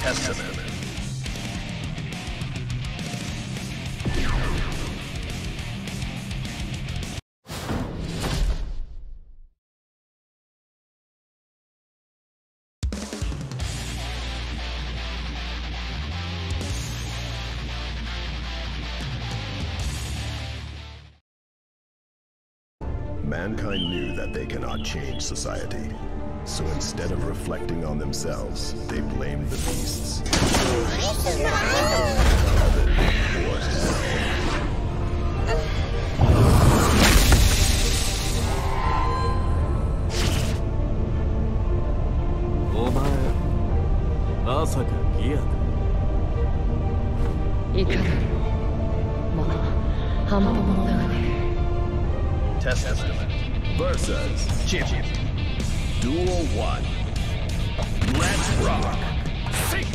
Testament. Mankind knew that they cannot change society. So instead of reflecting on themselves, they blamed the beasts. Testament versus Chipp. Duel 1. Let's rock. Sing.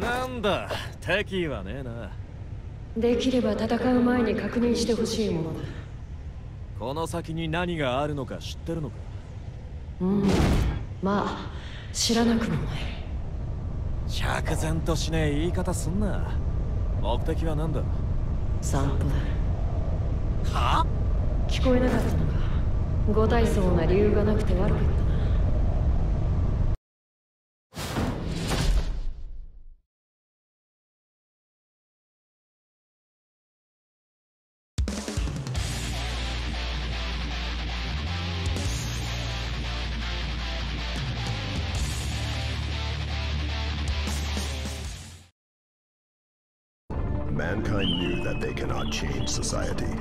なんだ敵意はねえな。できれば戦う前に確認してほしいものだ。この先に何があるのか知ってるのか。うん。まあ知らなくもない。釈然としねえ言い方すんな。目的は何だ？散歩だ。は？聞こえなかったのか。ご体操な理由がなくて悪かった Mankind knew that they cannot change society.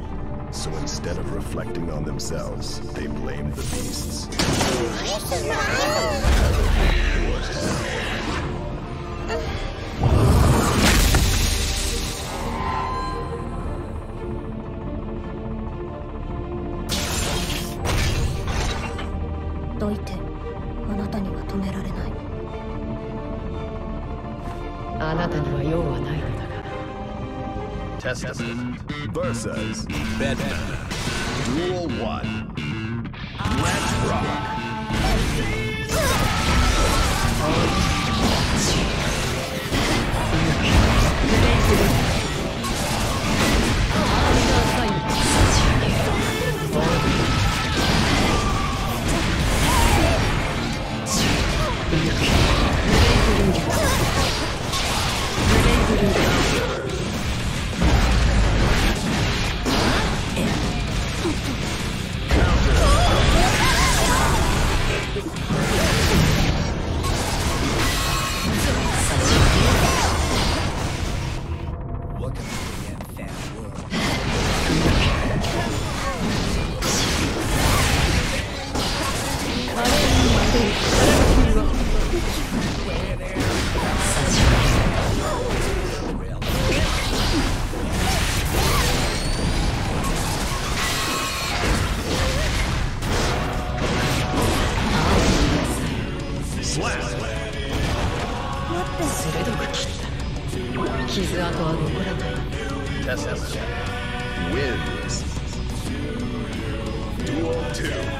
So instead of reflecting on themselves, they blamed the beasts. Heaven or hell. どいてあなたには止められないあなたには用はないのだ が Testament. Versus Bedman. Duel 1. Let's rock. 傷跡は残らない Testament. Wins. Duel 2.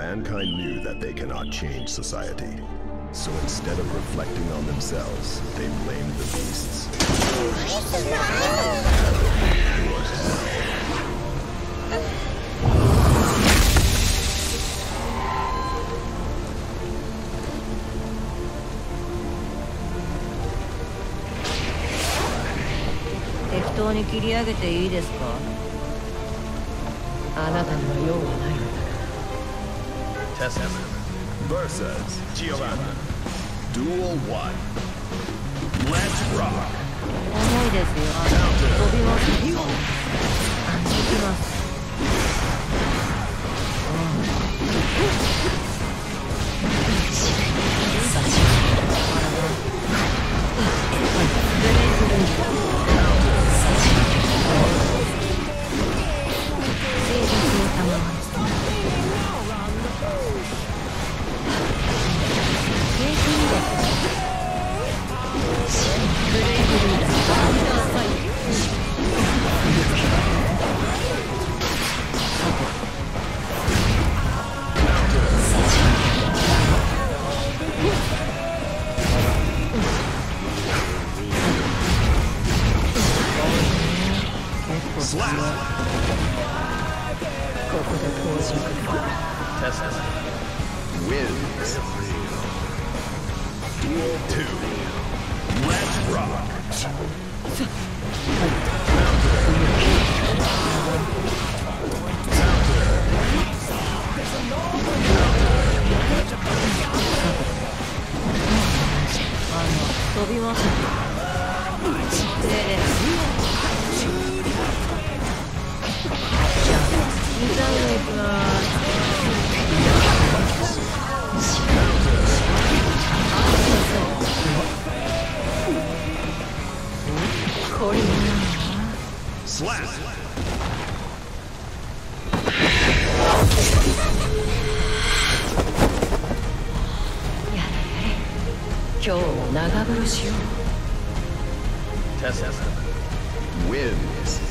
Mankind knew that they cannot change society. So instead of reflecting on themselves, they blamed the beasts. 適当に切り上げていいですかあなたには用は that's him. Versus Giovanna. Duel 1. Let's rock. Counter. Rock! 今日も長風呂しよう。Test. Wins.